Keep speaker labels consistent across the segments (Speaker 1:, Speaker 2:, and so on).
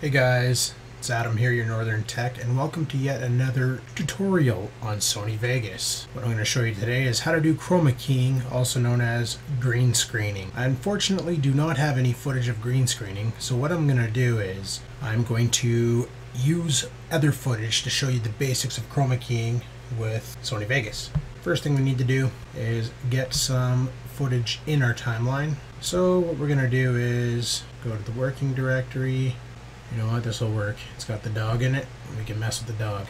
Speaker 1: Hey guys, it's Adam here, your Northern Tech, and welcome to yet another tutorial on Sony Vegas. What I'm going to show you today is how to do chroma keying, also known as green screening. I unfortunately do not have any footage of green screening, so what I'm going to do is I'm going to use other footage to show you the basics of chroma keying with Sony Vegas. First thing we need to do is get some footage in our timeline. So what we're going to do is go to the working directory, you know what, this will work. It's got the dog in it. We can mess with the dog.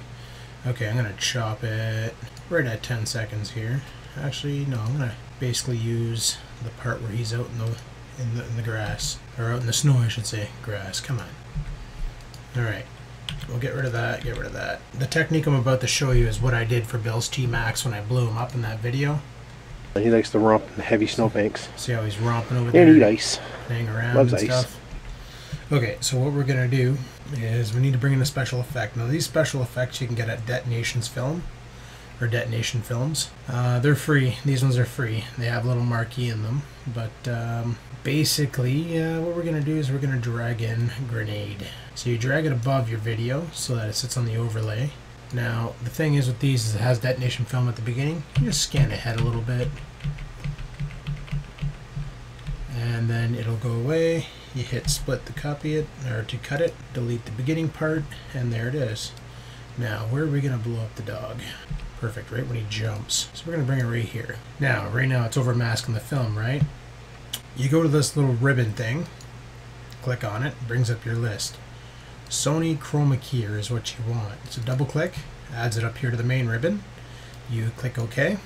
Speaker 1: Okay, I'm going to chop it right at 10 seconds here. Actually, no, I'm going to basically use the part where he's out in the, in the in the grass. Or out in the snow, I should say. Grass, come on. Alright, we'll get rid of that, get rid of that. The technique I'm about to show you is what I did for Bill's T-Max when I blew him up in that video.
Speaker 2: He likes to romp in heavy snowbanks.
Speaker 1: See how he's romping over there?
Speaker 2: And eat ice.
Speaker 1: Playing around
Speaker 2: Loves
Speaker 1: and
Speaker 2: ice.
Speaker 1: stuff. Okay, so what we're gonna do is we need to bring in a special effect. Now these special effects you can get at Detonations Film or Detonation Films. Uh, they're free. These ones are free. They have a little marquee in them. But um, basically, uh, what we're gonna do is we're gonna drag in Grenade. So you drag it above your video so that it sits on the overlay. Now the thing is with these is it has detonation film at the beginning. You just scan ahead a little bit. And then it'll go away you hit split to copy it or to cut it delete the beginning part and there it is. Now where are we going to blow up the dog? Perfect right when he jumps. So we're going to bring it right here. Now right now it's over masking the film right? You go to this little ribbon thing click on it brings up your list. Sony chroma keyer is what you want. So double click adds it up here to the main ribbon. You click OK.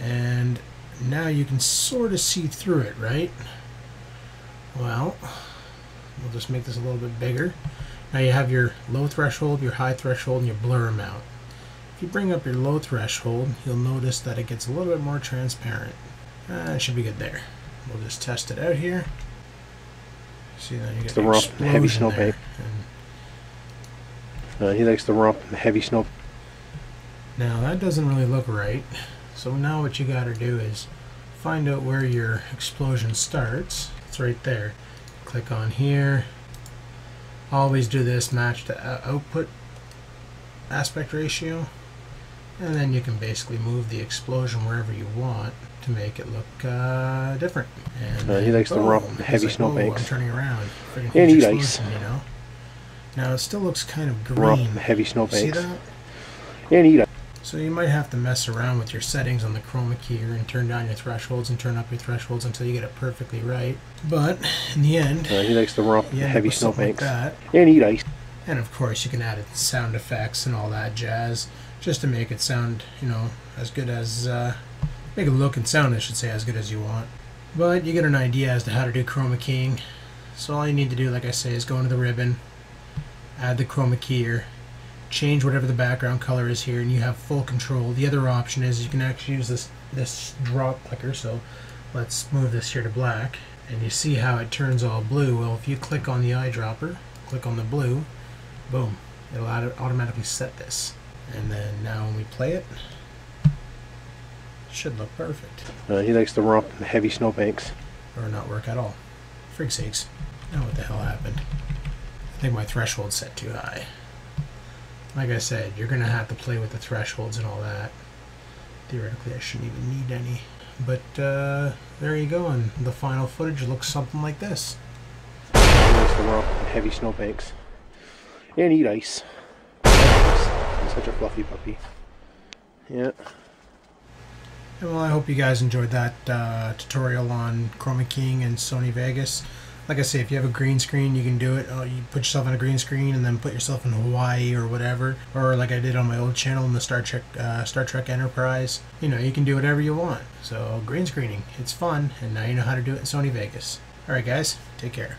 Speaker 1: And now you can sort of see through it right well, we'll just make this a little bit bigger. Now you have your low threshold, your high threshold, and your blur amount. If you bring up your low threshold, you'll notice that it gets a little bit more transparent. Uh, it should be good there. We'll just test it out here. See, then you get
Speaker 2: the
Speaker 1: the
Speaker 2: rough, heavy snow
Speaker 1: there. And
Speaker 2: Uh, he likes the rump and the heavy snow.
Speaker 1: Now that doesn't really look right. So now what you got to do is find out where your explosion starts. Right there. Click on here. Always do this match to output aspect ratio. And then you can basically move the explosion wherever you want to make it look uh, different. And
Speaker 2: Uh, he likes
Speaker 1: boom,
Speaker 2: in heavy
Speaker 1: it's like, "Whoa,
Speaker 2: snowbanks."
Speaker 1: I'm turning around. Friggin'
Speaker 2: And ice.
Speaker 1: explosion, You know. Now it still looks kind of green.
Speaker 2: in heavy snowbanks.
Speaker 1: See that?
Speaker 2: And eat ice.
Speaker 1: So you might have to mess around with your settings on the chroma keyer and turn down your thresholds and turn up your thresholds until you get it perfectly right. But in the end,
Speaker 2: Uh, he likes to romp in
Speaker 1: you end
Speaker 2: heavy
Speaker 1: like
Speaker 2: snowbanks.
Speaker 1: that.
Speaker 2: And eat ice.
Speaker 1: And of course, you can add sound effects and all that jazz just to make it sound, you know, as good as, uh, make it look and sound, I should say, as good as you want. But you get an idea as to how to do chroma keying. So all you need to do, like I say, is go into the ribbon, add the chroma keyer, change whatever the background color is here, and you have full control. The other option is you can actually use this this drop clicker. So let's move this here to black, and you see how it turns all blue. Well, if you click on the eyedropper, click on the blue, boom, it'll auto- automatically set this. And then now when we play it, it should look perfect.
Speaker 2: Uh, he likes to romp in heavy snowbanks.
Speaker 1: Or not work at all. Frig sakes. Now what the hell happened? I think my threshold set too high. Like I said, you're gonna have to play with the thresholds and all that. Theoretically, I shouldn't even need any. But uh, there you go, and the final footage looks something like this.
Speaker 2: He likes to romp in heavy snowbanks. And eat ice. He's such a fluffy puppy. Yeah.
Speaker 1: And well, I hope you guys enjoyed that uh, tutorial on chroma keying and Sony Vegas. Like I say, if you have a green screen, you can do it. Oh, you put yourself on a green screen and then put yourself in Hawaii or whatever, or like I did on my old channel in the Star Trek uh, Star Trek Enterprise. You know, you can do whatever you want. So green screening, it's fun, and now you know how to do it in Sony Vegas. All right, guys, take care.